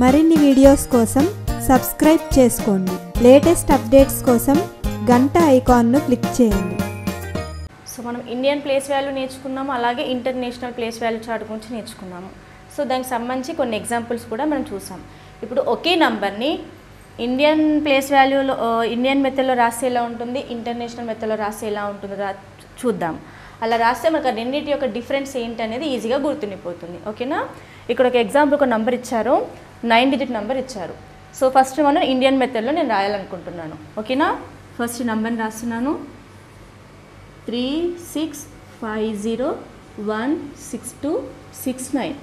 మరిన్ని వీడియోస్ కోసం సబ్స్క్రైబ్ చేసుకోండి. లేటెస్ట్ అప్డేట్స్ కోసం గంట ఐకాన్ను క్లిక్ చేయండి. సో మనం ఇండియన్ ప్లేస్ వాల్యూ నేర్చుకున్నాము అలాగే ఇంటర్నేషనల్ ప్లేస్ వాల్యూ చార్ట్ గురించి నేర్చుకున్నాము. సో దానికి సంబంధించి కొన్ని ఎగ్జాంపుల్స్ కూడా మనం చూసాం. ఇప్పుడు ఒకే నంబర్ని ఇండియన్ ప్లేస్ వాల్యూలో ఇండియన్ మెథడ్లో రాస్తే ఎలా ఉంటుంది ఇంటర్నేషనల్ మెథడ్లో రాస్తే ఎలా ఉంటుందో రా చూద్దాం. అలా రాస్తే మనకు రెండింటి యొక్క డిఫరెన్స్ ఏంటి అనేది ఈజీగా గుర్తుండిపోతుంది. ఓకేనా? ఇక్కడ ఒక ఎగ్జాంపుల్ ఒక నంబర్ ఇచ్చారు. నైన్ డిజిట్ నెంబర్ ఇచ్చారు. సో ఫస్ట్ మనం ఇండియన్ మెథడ్లో నేను రాయాలనుకుంటున్నాను. ఓకేనా? ఫస్ట్ నెంబర్ని రాస్తున్నాను. Three six five zero one six two six nine.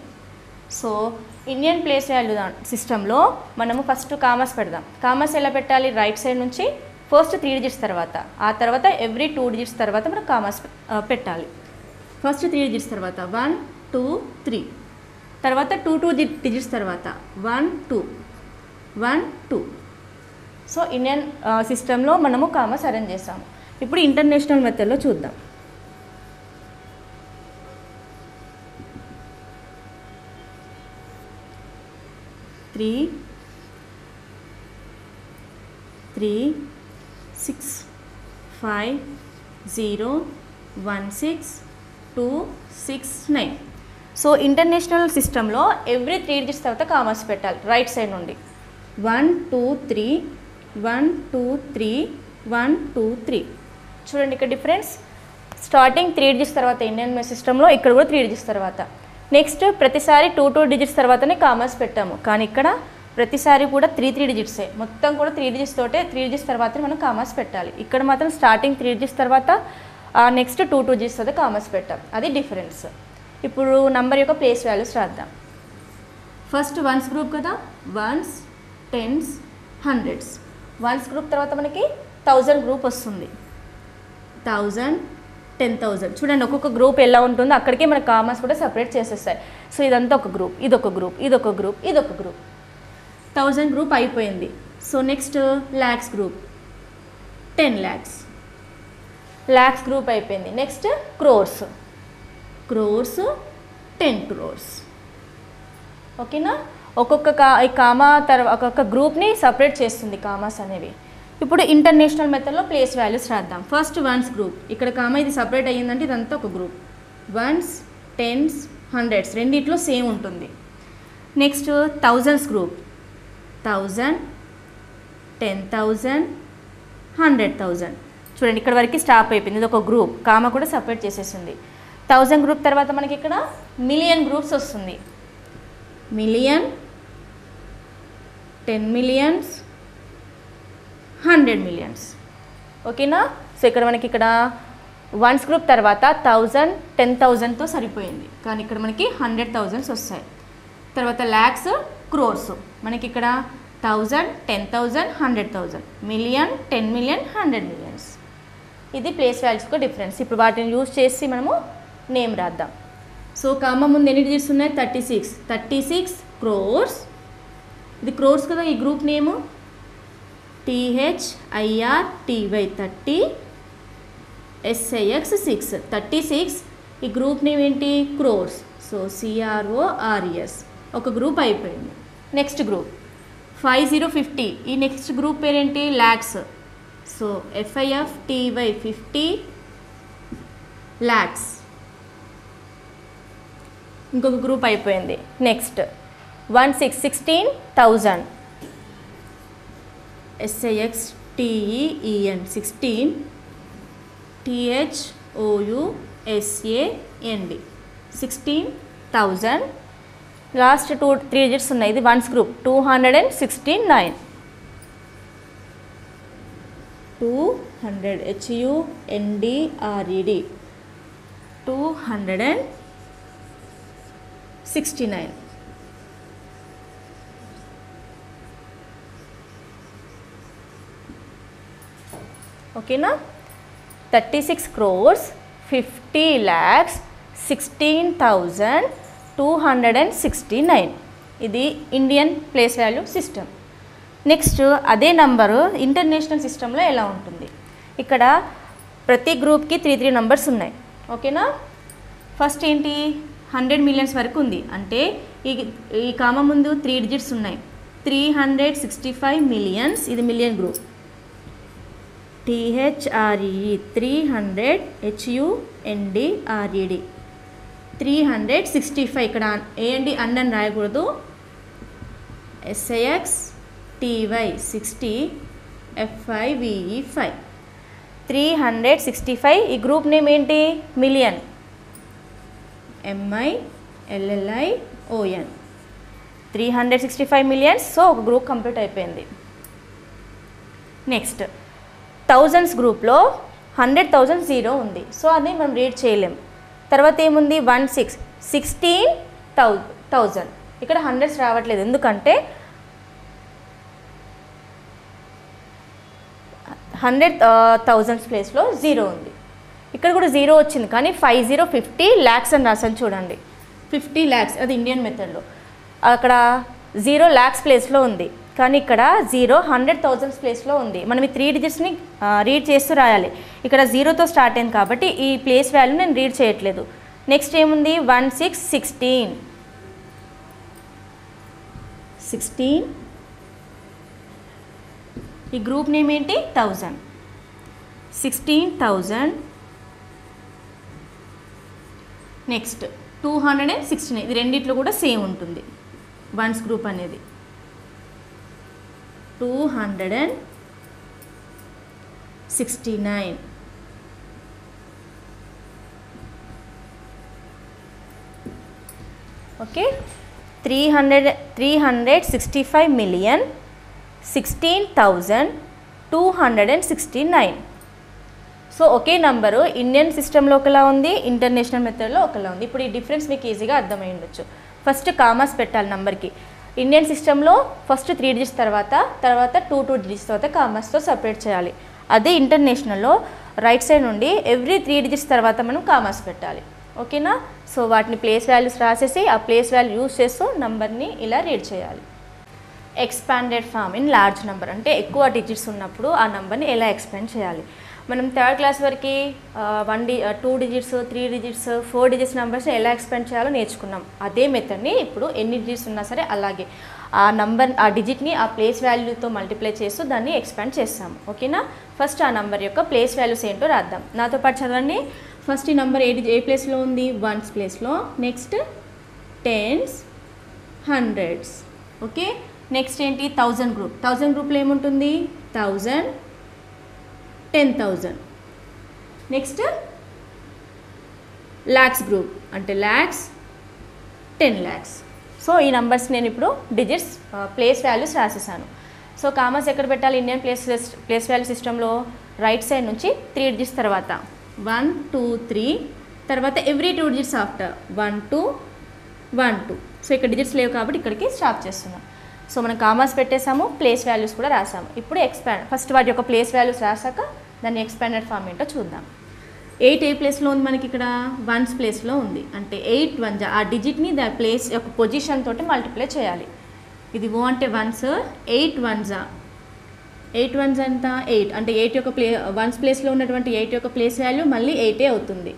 So Indian place value సిస్టంలో మనము ఫస్ట్ కామర్స్ పెడదాం. కామర్స్ ఎలా పెట్టాలి? రైట్ సైడ్ నుంచి ఫస్ట్ త్రీ డిజిట్స్ తర్వాత. ఆ తర్వాత ఎవ్రీ టూ డిజిట్స్ తర్వాత మనం కామర్స్ పెట్టాలి. ఫస్ట్ త్రీ డిజిట్స్ తర్వాత వన్ టూ త్రీ. తర్వాత టూ టూ డిజిట్స్ తర్వాత. One two one two so Indian సిస్టంలో మనము కామర్స్ అరేంజ్ చేస్తాము. ఇప్పుడు ఇంటర్నేషనల్ మెథడ్లో చూద్దాం. Three three six five zero one six two six nine so international సిస్టంలో ఎవ్రీ త్రీ డిజిట్స్ తర్వాత కామర్స్ పెట్టాలి రైట్ సైడ్ నుండి. One two three one two three one two three చూడండి ఇక్కడ డిఫరెన్స్ స్టార్టింగ్ త్రీ డిజిట్స్ తర్వాత Indian సిస్టంలో ఇక్కడ కూడా త్రీ డిజిట్స్ తర్వాత. నెక్స్ట్ ప్రతిసారి టూ టూ డిజిట్స్ తర్వాతనే కామర్స్ పెట్టాము. కానీ ఇక్కడ ప్రతిసారి కూడా త్రీ త్రీ డిజిట్సే మొత్తం కూడా త్రీ డిజిట్స్ తోటే త్రీ డిజిట్స్ తర్వాతనే మనం కామర్స్ పెట్టాలి. ఇక్కడ మాత్రం స్టార్టింగ్ త్రీ డిజిట్స్ తర్వాత నెక్స్ట్ టూ టూ డిజిట్స్ తర్వాత కామర్స్ పెట్టాం. అది డిఫరెన్స్ ఇప్పుడు నంబర్ యొక్క ప్లేస్ వాల్యూస్ రాద్దాం. ఫస్ట్ వన్స్ గ్రూప్ కదా? Ones tens hundreds. Ones group తర్వాత మనకి థౌజండ్ గ్రూప్ వస్తుంది. Thousand ten thousand. చూడండి ఒక్కొక్క గ్రూప్ ఎలా ఉంటుందో అక్కడికే మన కామర్స్ కూడా సపరేట్ చేసేస్తాయి. సో ఇదంతా ఒక గ్రూప్ ఇదొక గ్రూప్ ఇదొక గ్రూప్ ఇదొక గ్రూప్. థౌజండ్ గ్రూప్ అయిపోయింది. So next lakhs group. Ten lakhs lakhs group అయిపోయింది. నెక్స్ట్ క్రోర్స్. క్రోర్స్ టెన్ క్రోర్స్. ఓకేనా? ఒక్కొక్క కా ఈ కామా తర్వాత ఒక్కొక్క గ్రూప్ని సపరేట్ చేస్తుంది కామాస్ అనేవి. ఇప్పుడు ఇంటర్నేషనల్ మెథడ్లో ప్లేస్ వాల్యూస్ రాద్దాం. First ones group. ఇక్కడ కామా ఇది సపరేట్ అయ్యిందంటే ఇదంతా ఒక గ్రూప్. Ones tens hundreds. రెండిట్లో సేమ్ ఉంటుంది. Next thousands group. Thousand ten thousand hundred thousand. చూడండి ఇక్కడ వరకు స్టాప్ అయిపోయింది. ఇది ఒక గ్రూప్. కామా కూడా సపరేట్ చేసేసింది. థౌజండ్ గ్రూప్ తర్వాత మనకి ఇక్కడ మిలియన్ గ్రూప్స్ వస్తుంది. Million ten millions hundred millions. ఓకేనా? సో ఇక్కడ మనకి ఇక్కడ వన్స్ గ్రూప్ తర్వాత థౌజండ్ టెన్ థౌజండ్తో సరిపోయింది. కానీ ఇక్కడ మనకి హండ్రెడ్ థౌజండ్స్ వస్తాయి. తర్వాత ల్యాక్స్ క్రోర్స్. మనకి ఇక్కడ thousand ten thousand hundred thousand. Million ten million hundred millions. ఇది ప్లేస్ వాల్యూస్కి డిఫరెన్స్. ఇప్పుడు వాటిని యూజ్ చేసి మనము నేమ్ రాద్దాం. సో కామ ముందు ఎన్ని డిజిట్స్ ఉన్నాయి? Thirty six. Thirty six crores. ఇది క్రోర్స్ కదా ఈ గ్రూప్ నేము? టీహెచ్ఐఆర్ TY thirty S I X six. Thirty six ఈ గ్రూప్ నేమ్ ఏంటి? క్రోర్స్. సో సిఆర్ఓ ఆర్ఎస్ ఒక గ్రూప్ అయిపోయింది. Next group. Five zero fifty. ఈ నెక్స్ట్ గ్రూప్ పేరేంటి? Lakhs so F I F T Y fifty lakhs ఇంకొక గ్రూప్ అయిపోయింది. Next one six sixteen thousand S I X T E E N sixteen టిహెచ్ఓయుఎస్ఏఎన్డి sixteen thousand last two three digits ఉన్నాయి. ఇది ones group two hundred and sixteen nine two hundred హెచ్యుఎన్డిఆర్ఈడి two hundred and sixty nine ఓకేనా thirty six crores fifty lakhs sixteen thousand two hundred and sixty nine ఇది Indian place value system next అదే number international సిస్టంలో ఎలా ఉంటుంది? ఇక్కడ ప్రతి గ్రూప్కి three three numbers ఉన్నాయి. ఓకేనా ఫస్ట్ ఏంటి? హండ్రెడ్ మిలియన్స్ వరకు ఉంది. అంటే ఈ ఈ కామ ముందు త్రీ డిజిట్స్ ఉన్నాయి. Three hundred sixty five millions ఇది million group టిహెచ్ఆర్ఈ three hundred హెచ్యుఎన్డిఆర్ఈడి three hundred sixty five ఇక్కడ ఏఎండి అన్ అని రాయకూడదు. SIX TY sixty FIVE five three hundred sixty five ఈ గ్రూప్ నేమ్ ఏంటి? Million MI LLI ఓఎన్ three hundred sixty five millions so ఒక group complete అయిపోయింది. Next thousands గ్రూప్లో hundred thousand zero ఉంది. So అది మనం రీడ్ చేయలేం. తర్వాత ఏముంది? One six sixteen thou thousand ఇక్కడ హండ్రెడ్స్ రావట్లేదు. ఎందుకంటే హండ్రెడ్ థౌజండ్స్ ప్లేస్లో జీరో ఉంది. ఇక్కడ కూడా జీరో వచ్చింది కానీ ఫైవ్ జీరో ఫిఫ్టీ ల్యాక్స్ అని రాసాను చూడండి. ఫిఫ్టీ ల్యాక్స్ అది ఇండియన్ మెథడ్లో అక్కడ జీరో ల్యాక్స్ ప్లేస్లో ఉంది కానీ ఇక్కడ జీరో హండ్రెడ్ థౌజండ్స్ ప్లేస్లో ఉంది. మనం ఈ త్రీ డిజిట్స్ని రీడ్ చేస్తూ రాయాలి. ఇక్కడ జీరోతో స్టార్ట్ అయింది కాబట్టి ఈ ప్లేస్ వాల్యూ నేను రీడ్ చేయట్లేదు. నెక్స్ట్ ఏముంది? వన్ సిక్స్ సిక్స్టీన్ సిక్స్టీన్ ఈ గ్రూప్ నేమ్ ఏంటి? Thousand sixteen thousand next two hundred and sixteen ఇది రెండిట్లో కూడా సేమ్ ఉంటుంది. వన్స్ గ్రూప్ అనేది. Two hundred and sixty nine okay three hundred three hundred sixty five million sixteen thousand two hundred and sixty nine so okay number Indian సిస్టంలో ఒకలా ఉంది international మెథడ్లో ఒకలా ఉంది. ఇప్పుడు ఈ డిఫరెన్స్ మీకు ఈజీగా అర్థమై ఉండొచ్చు. ఫస్ట్ కామర్స్ పెట్టాలి నంబర్కి. ఇండియన్ సిస్టంలో ఫస్ట్ త్రీ డిజిట్స్ తర్వాత తర్వాత టూ టూ డిజిట్స్ తర్వాత కామర్స్తో సపరేట్ చేయాలి. అదే ఇంటర్నేషనల్లో రైట్ సైడ్ నుండి ఎవ్రీ త్రీ డిజిట్స్ తర్వాత మనం కామర్స్ పెట్టాలి. ఓకేనా? సో వాటిని ప్లేస్ వాల్యూస్ రాసేసి ఆ ప్లేస్ వాల్యూ యూస్ చేస్తూ నంబర్ని ఇలా రీడ్ చేయాలి. Expanded form in large number. అంటే ఎక్కువ డిజిట్స్ ఉన్నప్పుడు ఆ నెంబర్ని ఎలా ఎక్స్పాండ్ చేయాలి? మనం థర్డ్ క్లాస్ వరకు one D two digits three digits four digits numbers ఎలా ఎక్స్పెండ్ చేయాలో నేర్చుకున్నాం. అదే మెథడ్ని ఇప్పుడు ఎన్ని డిజిట్స్ ఉన్నా సరే అలాగే ఆ నంబర్ ఆ డిజిట్ని ఆ ప్లేస్ వాల్యూతో మల్టిప్లై చేస్తూ దాన్ని ఎక్స్పాండ్ చేస్తాము ఓకేనా ఫస్ట్ ఆ నంబర్ యొక్క ప్లేస్ వాల్యూస్ ఏంటో రాద్దాం. నాతో పాటు చదవండి. ఫస్ట్ ఈ నంబర్ ఏ ఏ ప్లేస్లో ఉంది? వన్స్ ప్లేస్లో next tens hundreds okay next ఏంటి? థౌజండ్ గ్రూప్ థౌజండ్ గ్రూప్లో ఏముంటుంది? Thousand ten thousand next lakhs group అంటే ల్యాక్స్ టెన్ ల్యాక్స్ సో ఈ నంబర్స్ నేను ఇప్పుడు డిజిట్స్ ప్లేస్ వాల్యూస్ రాసేసాను. సో కామర్స్ ఎక్కడ పెట్టాలి? ఇండియన్ ప్లేస్ ప్లేస్ వాల్యూ సిస్టంలో రైట్ సైడ్ నుంచి త్రీ డిజిట్స్ తర్వాత. వన్ టూ త్రీ తర్వాత every two digits after one two one two so ఇక్కడ డిజిట్స్ లేవు కాబట్టి ఇక్కడికి స్టాప్ చేస్తున్నాం. సో మనం కామర్స్ పెట్టేసాము ప్లేస్ వాల్యూస్ కూడా రాసాము. ఇప్పుడు ఎక్స్పాండ్ ఫస్ట్ వాటి యొక్క ప్లేస్ వాల్యూస్ రాసాక దాన్ని ఎక్స్పాండెడ్ ఫామ్ ఏంటో చూద్దాం. ఎయిట్ ఏ ప్లేస్లో ఉంది మనకి ఇక్కడ? వన్స్ ప్లేస్లో ఉంది. అంటే ఎయిట్ వన్ ఆ డిజిట్ని దా ప్లేస్ యొక్క పొజిషన్ తోటి మల్టిప్లై చేయాలి. ఇది ఓ అంటే ones eight ones are eight ones ఎంత? ఎయిట్ అంటే ఎయిట్ యొక్క ప్లే వన్స్ ప్లేస్లో ఉన్నటువంటి ఎయిట్ యొక్క ప్లేస్ వాల్యూ మళ్ళీ ఎయిటే అవుతుంది.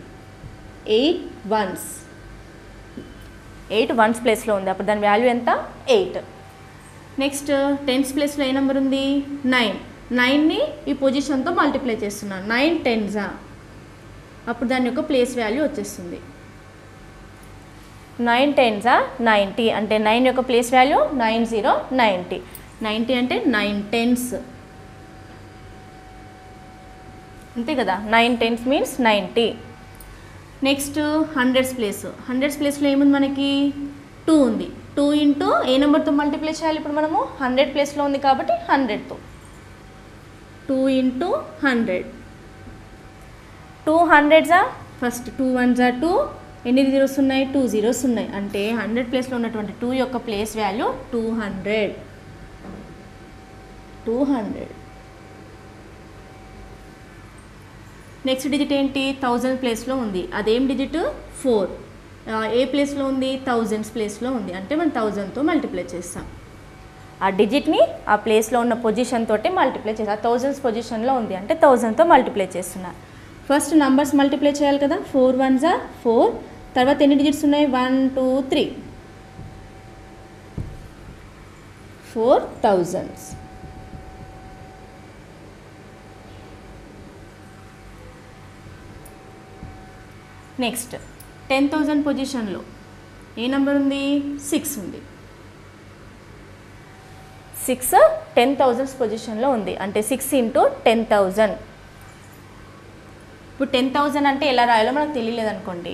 ఎయిట్ వన్స్ ఎయిట్ వన్స్ ప్లేస్లో ఉంది. అప్పుడు దాని వాల్యూ ఎంత? ఎయిట్ నెక్స్ట్ టెన్స్ ప్లేస్లో ఏ నెంబర్ ఉంది? నైన్ నైన్ని ఈ పొజిషన్తో మల్టిప్లై చేస్తున్నాను. నైన్ టెన్జా అప్పుడు దాని యొక్క ప్లేస్ వాల్యూ వచ్చేస్తుంది. నైన్ టెన్జా నైంటీ అంటే నైన్ యొక్క place value nine zero ninety ninety అంటే నైన్ టెన్స్ అంతే కదా? Nine tens means ninety next hundreds place hundreds ప్లేస్లో ఏముంది మనకి? టూ ఉంది. టూ ఇంటూ ఏ నెంబర్తో మల్టిప్లై చేయాలి ఇప్పుడు మనము. హండ్రెడ్ ప్లేస్లో ఉంది కాబట్టి హండ్రెడ్తో two into hundred. Two hundreds are first two ones are two. ఎన్ని జీరోస్ ఉన్నాయి టూ జీరోస్ ఉన్నాయి. అంటే హండ్రెడ్ ప్లేస్లో ఉన్నటువంటి టూ యొక్క place value two hundred. Two hundred. Next digit ఏంటి? థౌజండ్ ప్లేస్లో ఉంది. అదేం డిజిట్? ఫోర్. ఏ ప్లేస్లో ఉంది? థౌజండ్స్ ప్లేస్లో ఉంది. అంటే మనం థౌజండ్తో మల్టిప్లై చేస్తాం. ఆ డిజిట్ని ఆ ప్లేస్లో ఉన్న పొజిషన్ తోటి మల్టిప్లై ఆ థౌజండ్స్ పొజిషన్లో ఉంది అంటే థౌజండ్తో మల్టిప్లై చేస్తున్నా. ఫస్ట్ నంబర్స్ మల్టిప్లై చేయాలి కదా? ఫోర్ వన్ జా ఫోర్ తర్వాత ఎన్ని డిజిట్స్ ఉన్నాయి? One two three four thousands next ten thousand పొజిషన్లో ఏ నెంబర్ ఉంది? సిక్స్ ఉంది. సిక్స్ టెన్ థౌజండ్స్ పొజిషన్లో ఉంది. అంటే సిక్స్ ఇంటూ టెన్ థౌజండ్. ఇప్పుడు టెన్ థౌజండ్ అంటే ఎలా రాయాలో మనకు తెలియలేదు అనుకోండి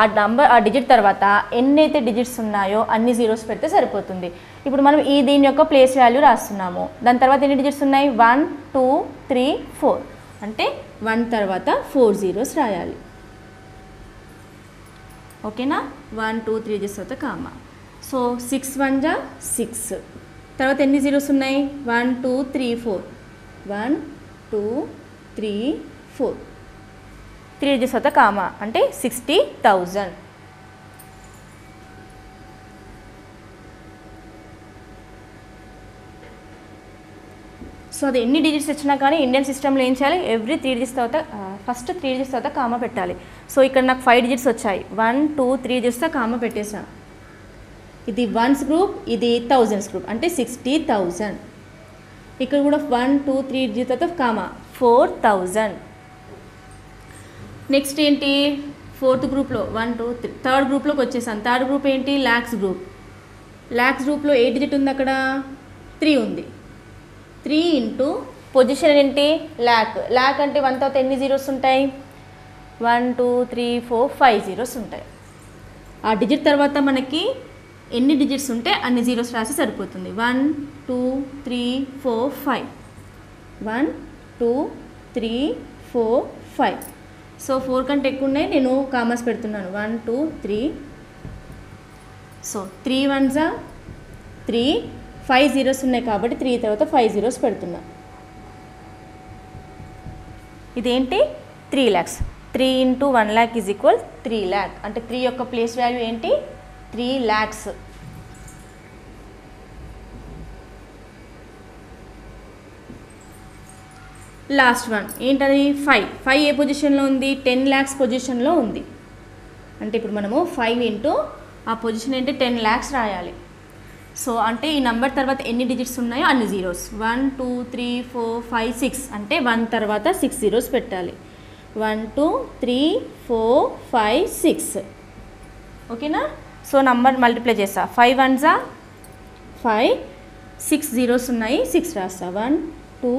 ఆ నంబర్ ఆ డిజిట్ తర్వాత ఎన్ని అయితే డిజిట్స్ ఉన్నాయో అన్ని జీరోస్ పెడితే సరిపోతుంది. ఇప్పుడు మనం ఈ దీని యొక్క ప్లేస్ వాల్యూ రాస్తున్నాము. దాని తర్వాత ఎన్ని డిజిట్స్ ఉన్నాయి? One two three four. అంటే వన్ తర్వాత ఫోర్ జీరోస్ రాయాలి. ఓకేనా? వన్ టూ త్రీ జీరోస్ తర్వాత comma. So six ones are six. తర్వాత ఎన్ని జీరోస్ ఉన్నాయి? One two three four one two three four three digits తర్వాత కామా అంటే సిక్స్టీ థౌజండ్ సో అది ఎన్ని డిజిట్స్ వచ్చినా కానీ ఇండియన్ సిస్టంలో ఏం చేయాలి? ఎవ్రీ త్రీ డిజిట్స్ తర్వాత ఫస్ట్ త్రీ డిజిట్స్ తర్వాత కామా పెట్టాలి. సో ఇక్కడ నాకు ఫైవ్ డిజిట్స్ వచ్చాయి. వన్ టూ త్రీ డిజిట్స్తో కామా పెట్టేసాను ఇది వన్స్ గ్రూప్ ఇది థౌజండ్స్ గ్రూప్ అంటే సిక్స్టీ థౌజండ్ ఇక్కడ కూడా వన్ టూ త్రీ డిజిట్ తర్వాత కామా ఫోర్ థౌజండ్ నెక్స్ట్ ఏంటి? ఫోర్త్ గ్రూప్లో వన్ టూ త్రీ థర్డ్ గ్రూప్లోకి వచ్చేసాను థర్డ్ గ్రూప్ ఏంటి? ల్యాక్స్ గ్రూప్ ల్యాక్స్ గ్రూప్లో ఏ డిజిట్ ఉంది అక్కడ? త్రీ ఉంది. త్రీ ఇంటూ పొజిషన్ ఏంటి? ల్యాక్ ల్యాక్ అంటే వన్ తర్వాత ఎన్ని జీరోస్ ఉంటాయి? One two three four five zeros ఉంటాయి. ఆ డిజిట్ తర్వాత మనకి ఎన్ని డిజిట్స్ ఉంటే అన్ని జీరోస్ రాసి సరిపోతుంది. One two three four five one two three four five so four కంటే ఎక్కువ ఉన్నాయి. నేను కామర్స్ పెడుతున్నాను. One two three so three ones are three five zeros ఉన్నాయి కాబట్టి త్రీ తర్వాత ఫైవ్ జీరోస్ పెడుతున్నా. ఇదేంటి? Three lakhs three into one lakh is equal three lakh అంటే త్రీ యొక్క ప్లేస్ వాల్యూ ఏంటి? త్రీ ల్యాక్స్ లాస్ట్ వన్ ఏంటది? ఫైవ్. ఫైవ్ ఏ పొజిషన్లో ఉంది? టెన్ ల్యాక్స్ పొజిషన్లో ఉంది. అంటే ఇప్పుడు మనము ఫైవ్ ఇంటూ ఆ పొజిషన్ ఏంటి? టెన్ ల్యాక్స్ రాయాలి. సో అంటే ఈ నంబర్ తర్వాత ఎన్ని డిజిట్స్ ఉన్నాయో అన్ని zeros. One two three four five six. అంటే వన్ తర్వాత సిక్స్ జీరోస్ పెట్టాలి. One two three four five six. ఓకేనా? సో నంబర్ మల్టిప్లై చేస్తా. Five ones are five six zeros ఉన్నాయి. సిక్స్ రాస్తా. One two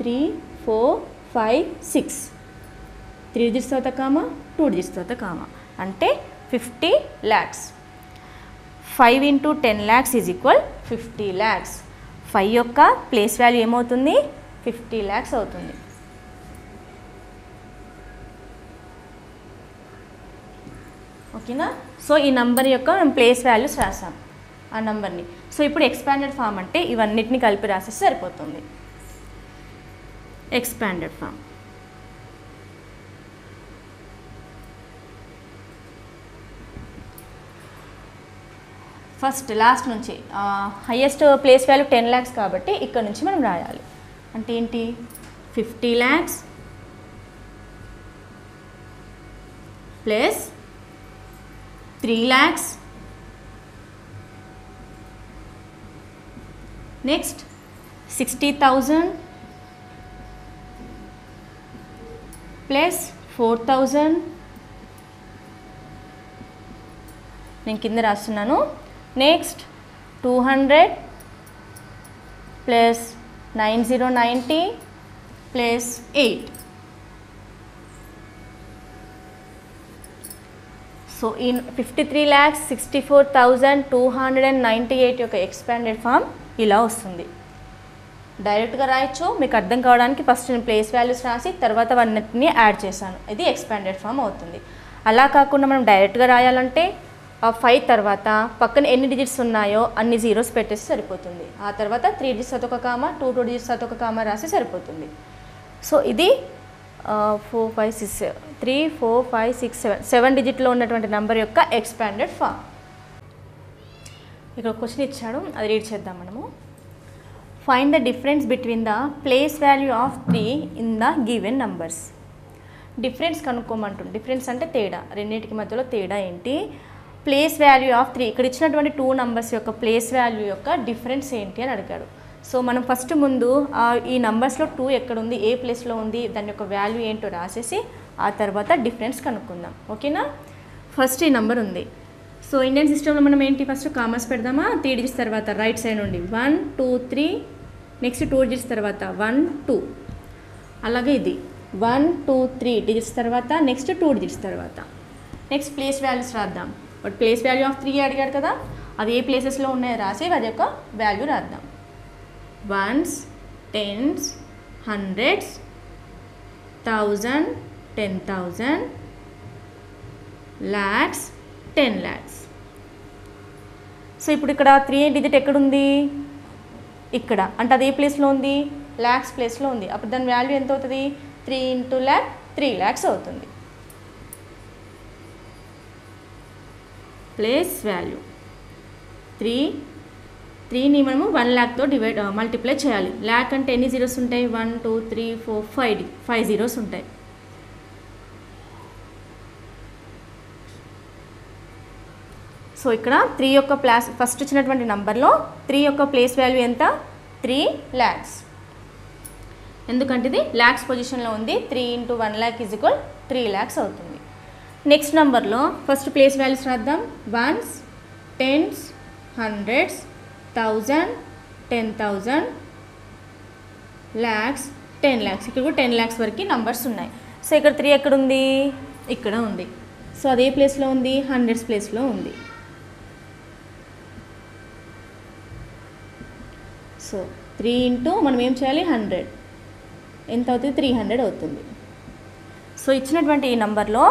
three four five six. Three digits తర్వాత comma two digits తర్వాత comma. అంటే fifty lakhs five into ten lakhs is equal fifty lakhs five యొక్క place value ఏమవుతుంది? Fifty lakhs అవుతుంది. ఓకేనా? So ఈ నంబర్ యొక్క మేము ప్లేస్ వాల్యూస్ రాసాం ఆ నంబర్ని సో ఇప్పుడు ఎక్స్పాండెడ్ ఫామ్ అంటే ఇవన్నిటిని కలిపి రాసేస్తే సరిపోతుంది. ఎక్స్పాండెడ్ ఫామ్ ఫస్ట్ లాస్ట్ నుంచి highest place value ten lakhs కాబట్టి ఇక్కడ నుంచి మనం రాయాలి. అంటే ఏంటి? Fifty lakhs plus three lakhs next sixty thousand plus four thousand నేను కింద రాస్తున్నాను. Next two hundred plus nine zero ninety plus eight so ఈ fifty three lakhs sixty four thousand two hundred and ninety eight యొక్క expanded form ఇలా వస్తుంది. డైరెక్ట్గా రాయొచ్చు మీకు అర్థం కావడానికి ఫస్ట్ నేను ప్లేస్ వాల్యూస్ రాసి తర్వాత అవన్నిటిని యాడ్ చేశాను. ఇది ఎక్స్పాండెడ్ ఫామ్ అవుతుంది. అలా కాకుండా మనం డైరెక్ట్గా రాయాలంటే ఆ ఫైవ్ తర్వాత పక్కన ఎన్ని డిజిట్స్ ఉన్నాయో అన్ని జీరోస్ పెట్టేసి సరిపోతుంది. ఆ తర్వాత త్రీ డిజిట్స్ అదొక కామా టూ టూ డిజిట్స్ అదొక కామా రాసి సరిపోతుంది. సో ఇది four five six three four five six seven. Seven డిజిట్లో ఉన్నటువంటి నెంబర్ యొక్క ఎక్స్పాండెడ్ ఫామ్ ఇక్కడ క్వశ్చన్ ఇచ్చాడు. అది రీడ్ చేద్దాం మనము. Find the difference between the place value of three in the given numbers difference కనుక్కోమంటుంది difference అంటే తేడా. రెండింటికి మధ్యలో తేడా ఏంటి? ప్లేస్ వాల్యూ ఆఫ్ త్రీ ఇక్కడ ఇచ్చినటువంటి టూ నంబర్స్ యొక్క ప్లేస్ వాల్యూ యొక్క డిఫరెన్స్ ఏంటి అని అడిగాడు. సో మనం ఫస్ట్ ముందు ఈ నంబర్స్లో టూ ఎక్కడ ఉంది ఏ ప్లేస్లో ఉంది దాని యొక్క వాల్యూ ఏంటో రాసేసి ఆ తర్వాత డిఫరెన్స్ కనుక్కుందాం. ఓకేనా? ఫస్ట్ ఈ నెంబర్ ఉంది. సో ఇండియన్ సిస్టంలో మనం ఏంటి? ఫస్ట్ కామర్స్ పెడదామా? త్రీ డిజిట్స్ తర్వాత రైట్ సైడ్ నుండి one two three next two digits తర్వాత వన్ టూ అలాగే ఇది. వన్ టూ త్రీ డిజిట్స్ తర్వాత నెక్స్ట్ టూ డిజిట్స్ తర్వాత. నెక్స్ట్ ప్లేస్ వాల్యూస్ రాద్దాం. But place value of three అడిగాడు కదా? అవి ఏ ప్లేసెస్లో ఉన్నాయో రాసి అది యొక్క వాల్యూ రాద్దాం. Ones tens hundreds thousand ten thousand lakhs ten lakhs. So ఇప్పుడు ఇక్కడ త్రీ డిజిట్ ఎక్కడుంది? ఇక్కడ. అంటే అది ఏ ప్లేస్లో ఉంది? ల్యాక్స్ ప్లేస్లో ఉంది. అప్పుడు దాని వాల్యూ ఎంత అవుతుంది? Three into lakh three lakhs అవుతుంది. ప్లేస్ వాల్యూ త్రీ త్రీని మనము వన్ ల్యాక్తో డివైడ్ మల్టిప్లై చేయాలి. ల్యాక్ అంటే ఎన్ని జీరోస్ ఉంటాయి? One two three four five five zeros ఉంటాయి. సో ఇక్కడ త్రీ యొక్క ప్లాస్ ఫస్ట్ ఇచ్చినటువంటి నంబర్లో త్రీ యొక్క ప్లేస్ వాల్యూ ఎంత? త్రీ ల్యాక్స్ ఎందుకంటే ఇది ల్యాక్స్ పొజిషన్లో ఉంది. Three into one lakh is equal three lakhs అవుతుంది. నెక్స్ట్ నంబర్లో ఫస్ట్ ప్లేస్ వాల్యూస్ రాద్దాం. Ones tens hundreds thousand ten thousand lakhs ten lakhs ఇక్కడ కూడా టెన్ ల్యాక్స్ వరకు నంబర్స్ ఉన్నాయి. సో ఇక్కడ త్రీ ఎక్కడ ఉంది? ఇక్కడ ఉంది. సో అదే ప్లేస్లో ఉంది హండ్రెడ్స్ ప్లేస్లో ఉంది. సో త్రీ ఇంటూ మనం ఏం చేయాలి? హండ్రెడ్ ఎంత అవుతుంది? త్రీ హండ్రెడ్ అవుతుంది. సో ఇచ్చినటువంటి ఈ నంబర్లో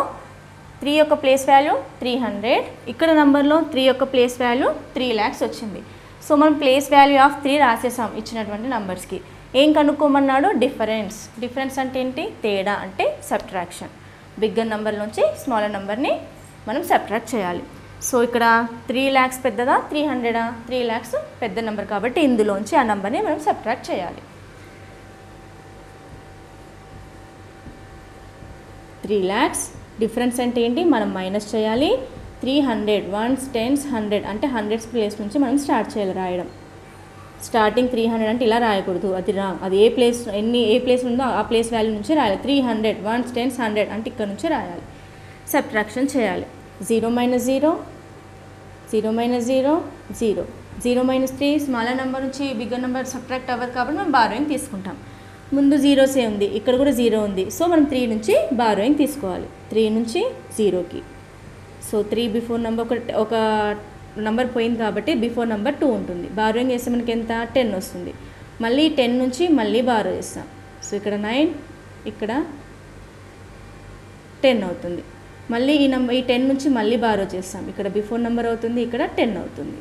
త్రీ యొక్క ప్లేస్ వాల్యూ త్రీ హండ్రెడ్ ఇక్కడ నంబర్లో త్రీ యొక్క ప్లేస్ వాల్యూ త్రీ ల్యాక్స్ వచ్చింది. సో మనం ప్లేస్ వాల్యూ ఆఫ్ త్రీ రాసేసాం ఇచ్చినటువంటి నంబర్స్కి ఏం కనుక్కోమన్నాడు? డిఫరెన్స్ డిఫరెన్స్ అంటే ఏంటి? తేడా అంటే సబ్ట్రాక్షన్ బిగ్గర్ నెంబర్ నుంచి స్మాలర్ నెంబర్ని మనం సబ్ట్రాక్ట్ చేయాలి. సో ఇక్కడ త్రీ ల్యాక్స్ పెద్దదా? త్రీ హండ్రెడా త్రీ ల్యాక్స్ పెద్ద నెంబర్ కాబట్టి ఇందులోంచి ఆ నెంబర్ని మనం సబ్ట్రాక్ట్ చేయాలి. త్రీ ల్యాక్స్ డిఫరెన్స్ అంటే ఏంటి? మనం మైనస్ చేయాలి. Three hundred ones tens hundred అంటే హండ్రెడ్స్ ప్లేస్ నుంచి మనం స్టార్ట్ చేయాలి రాయడం. స్టార్టింగ్ త్రీ హండ్రెడ్ అంటే ఇలా రాయకూడదు. అది రా అది ఏ ప్లేస్ ఎన్ని ఏ ప్లేస్ ఉందో ఆ ప్లేస్ వాల్యూ నుంచి రాయాలి. Three hundred ones tens hundred అంటే ఇక్కడ నుంచి రాయాలి. సబ్ట్రాక్షన్ చేయాలి. Zero minus zero zero minus zero zero. Zero minus three smaller number నుంచి బిగ్గర్ నెంబర్ సబ్ట్రాక్ట్ అవ్వదు కాబట్టి మనం బారోయింగ్ తీసుకుంటాం. ముందు జీరోసే ఉంది ఇక్కడ కూడా జీరో ఉంది. సో మనం త్రీ నుంచి బారోయింగ్ తీసుకోవాలి. త్రీ నుంచి జీరోకి. సో త్రీ బిఫోర్ నెంబర్ ఒక ఒక నెంబర్ పోయింది కాబట్టి బిఫోర్ నెంబర్ టూ ఉంటుంది. బారోయింగ్ చేస్తే మనకి ఎంత? టెన్ వస్తుంది. మళ్ళీ టెన్ నుంచి మళ్ళీ బారో చేస్తాం. సో ఇక్కడ నైన్ ఇక్కడ టెన్ అవుతుంది. మళ్ళీ ఈ నెంబర్ ఈ టెన్ నుంచి మళ్ళీ బారో చేస్తాం. ఇక్కడ బిఫోర్ నెంబర్ అవుతుంది ఇక్కడ టెన్ అవుతుంది.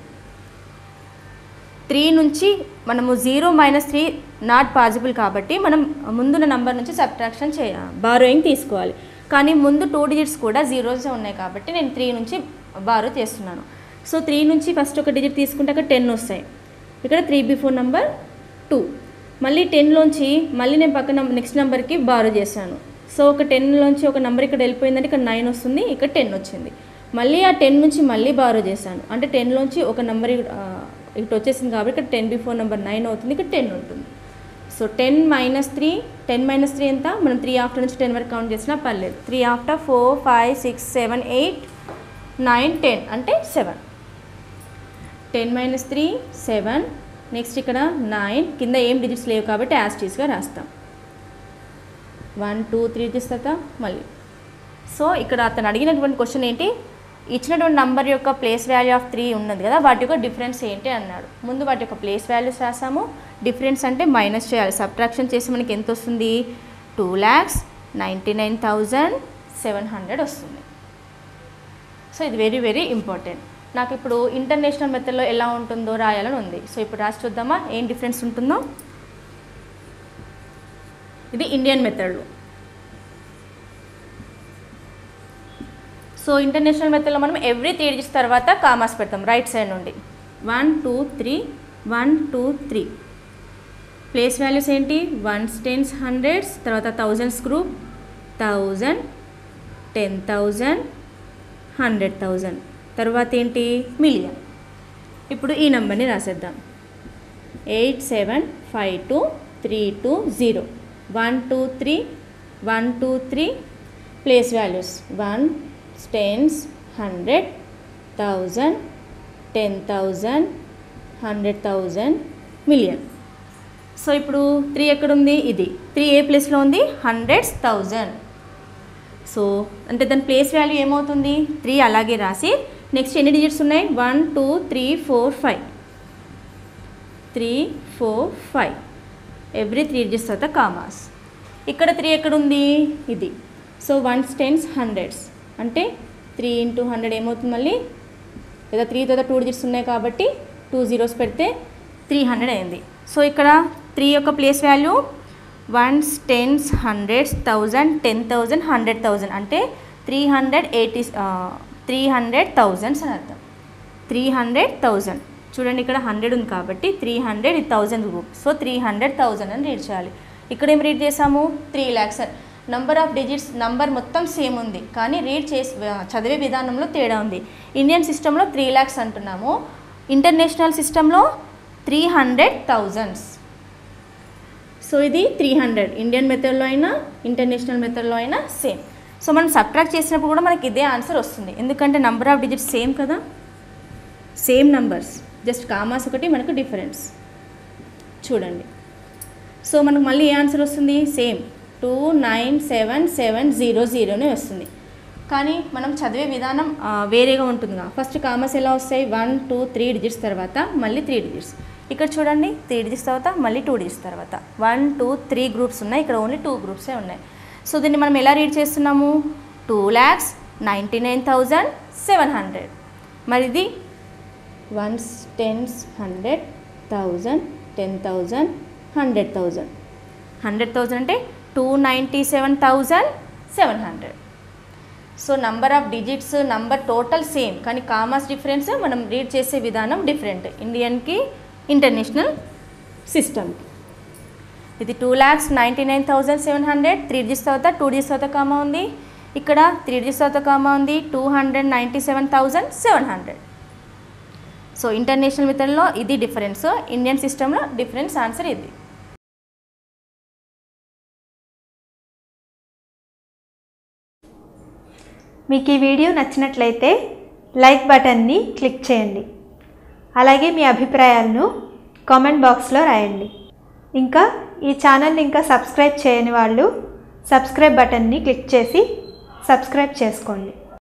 త్రీ నుంచి మనము zero minus three not possible కాబట్టి మనం ముందున్న నంబర్ నుంచి సబ్ట్రాక్షన్ చేయ బారోయింగ్ తీసుకోవాలి. కానీ ముందు టూ డిజిట్స్ కూడా జీరోస్ ఉన్నాయి కాబట్టి నేను త్రీ నుంచి బారో చేస్తున్నాను. సో త్రీ నుంచి ఫస్ట్ ఒక డిజిట్ తీసుకుంటే అక్కడ టెన్ వస్తాయి. ఇక్కడ త్రీ బిఫోర్ నెంబర్ టూ. మళ్ళీ టెన్లోంచి మళ్ళీ నేను పక్కన నెక్స్ట్ నెంబర్కి బారో చేశాను. సో ఒక టెన్లోంచి ఒక నెంబర్ ఇక్కడ వెళ్ళిపోయిందంటే ఇక్కడ నైన్ వస్తుంది ఇక్కడ టెన్ వచ్చింది. మళ్ళీ ఆ టెన్ నుంచి మళ్ళీ బారో చేశాను. అంటే టెన్లోంచి ఒక నెంబర్ ఇక్కడ వచ్చేసింది కాబట్టి ఇక్కడ టెన్ బిఫోర్ నెంబర్ నైన్ అవుతుంది ఇక్కడ టెన్ ఉంటుంది. So ten minus three ten minus three ఎంత? మనం త్రీ ఆఫ్టర్ నుంచి టెన్ వరకు కౌంట్ చేసినా పర్లేదు. Three after four five six seven eight nine ten అంటే seven. Ten minus three seven. Next ఇక్కడ నైన్. కింద ఏం డిజిట్స్ లేవు కాబట్టి యాస్టీస్గా రాస్తాం. వన్ టూ త్రీ డిజిట్స్ మళ్ళీ. సో ఇక్కడ అతను అడిగినటువంటి క్వశ్చన్ ఏంటి? ఇచ్చినటువంటి నంబర్ యొక్క ప్లేస్ వాల్యూ ఆఫ్ త్రీ ఉన్నది కదా వాటి యొక్క డిఫరెన్స్ ఏంటి అన్నాడు. ముందు వాటి యొక్క ప్లేస్ వాల్యూస్ రాసాము. డిఫరెన్స్ అంటే మైనస్ చేయాలి. సబ్ట్రాక్షన్ చేసి మనకి ఎంత వస్తుంది? Two lakhs ninety nine thousand seven hundred వస్తుంది. సో ఇది వెరీ వెరీ ఇంపార్టెంట్ నాకు ఇప్పుడు ఇంటర్నేషనల్ మెథడ్లో ఎలా ఉంటుందో రాయాలని ఉంది. సో ఇప్పుడు రాసి చూద్దామా? ఏం డిఫరెన్స్ ఉంటుందో? ఇది ఇండియన్ మెథడ్లో సో ఇంటర్నేషనల్ మెథడ్లో మనం ఎవ్రీ త్రీ డిజిట్స్ తర్వాత కామాస్ పెడతాం రైట్ సైడ్ నుండి. One two three one two three place values ఏంటి? వన్స్ టెన్స్ హండ్రెడ్స్ తర్వాత thousands group thousand ten thousand hundred thousand తర్వాత ఏంటి? మిలియన్ ఇప్పుడు ఈ నెంబర్ని రాసేద్దాం. Eight seven five two three two zero one two three one two three place values. One tens hundred thousand ten thousand hundred thousand million. So ఇప్పుడు three ఎక్కడుంది? ఇది. Three ఏ ప్లేస్లో ఉంది? Hundreds thousand. సో అంటే దాని ప్లేస్ వాల్యూ ఏమవుతుంది? Three అలాగే రాసి నెక్స్ట్ ఎన్ని డిజిట్స్ ఉన్నాయి? One two three four five. Three four five. Every three digits తర్వాత కామాస్ ఇక్కడ త్రీ ఎక్కడుంది? ఇది. సో వన్స్ టెన్స్ హండ్రెడ్స్ అంటే త్రీ ఇంటూ హండ్రెడ్ ఏమవుతుంది మళ్ళీ? లేదా త్రీ తర్వాత టూ డిజిట్స్ ఉన్నాయి కాబట్టి టూ జీరోస్ పెడితే త్రీ హండ్రెడ్ అయింది. సో ఇక్కడ త్రీ యొక్క place value ones tens hundreds thousand ten thousand hundred thousand అంటే three hundred eighty three hundred thousands అని అర్థం. త్రీ హండ్రెడ్ థౌజండ్ చూడండి ఇక్కడ హండ్రెడ్ ఉంది కాబట్టి three hundred thousand rupees so three hundred thousand అని రీడ్ చేయాలి. ఇక్కడ ఏం రీడ్ చేసాము three lakhs number of digits number మొత్తం సేమ్ ఉంది. కానీ రీడ్ చేసి చదివే విధానంలో తేడా ఉంది. ఇండియన్ సిస్టంలో త్రీ ల్యాక్స్ అంటున్నాము. ఇంటర్నేషనల్ సిస్టంలో త్రీ హండ్రెడ్ థౌజండ్స్ సో ఇది త్రీ హండ్రెడ్ ఇండియన్ మెథడ్లో అయినా ఇంటర్నేషనల్ మెథడ్లో అయినా సేమ్ సో మనం సబ్ట్రాక్ట్ చేసినప్పుడు కూడా మనకి ఇదే ఆన్సర్ వస్తుంది. ఎందుకంటే నంబర్ ఆఫ్ డిజిట్స్ సేమ్ కదా? సేమ్ నంబర్స్ జస్ట్ కామాస్ ఒకటి మనకు డిఫరెన్స్. చూడండి. సో మనకు మళ్ళీ ఏ ఆన్సర్ వస్తుంది? Same. Two nine seven seven zero జీరోనే వస్తుంది. కానీ మనం చదివే విధానం వేరేగా ఉంటుందిగా. ఫస్ట్ కామర్స్ ఎలా వస్తాయి? వన్ టూ త్రీ డిజిట్స్ తర్వాత మళ్ళీ త్రీ డిజిట్స్. ఇక్కడ చూడండి త్రీ డిజిట్స్ తర్వాత మళ్ళీ టూ డిజిట్స్ తర్వాత. వన్ టూ త్రీ గ్రూప్స్ ఉన్నాయి. ఇక్కడ ఓన్లీ టూ గ్రూప్సే ఉన్నాయి. సో దీన్ని మనం ఎలా రీడ్ చేస్తున్నాము? Two lakhs ninety nine thousand seven hundred. మరి ఇది ones tens hundred thousand ten thousand hundred thousand. Hundred thousand అంటే two ninety seven thousand seven hundred. So number of digits number total same కానీ commas difference మనం read చేసే విధానం different. ఇండియన్కి international సిస్టమ్కి ఇది two lakhs ninety nine thousand seven hundred three digits తర్వాత two digits తర్వాత కామా ఉంది. ఇక్కడ త్రీ డిజిట్స్ తర్వాత కామా ఉంది two hundred ninety seven thousand seven hundred. So international మెథడ్లో ఇది డిఫరెన్స్ ఇండియన్ సిస్టంలో డిఫరెన్స్ ఆన్సర్ ఇది. మీకు ఈ వీడియో నచ్చినట్లయితే లైక్ బటన్ని క్లిక్ చేయండి. అలాగే మీ అభిప్రాయాలను కామెంట్ బాక్స్లో రాయండి. ఇంకా ఈ ఛానల్ని ఇంకా సబ్స్క్రైబ్ చేయని వాళ్ళు సబ్స్క్రైబ్ బటన్ని క్లిక్ చేసి సబ్స్క్రైబ్ చేసుకోండి.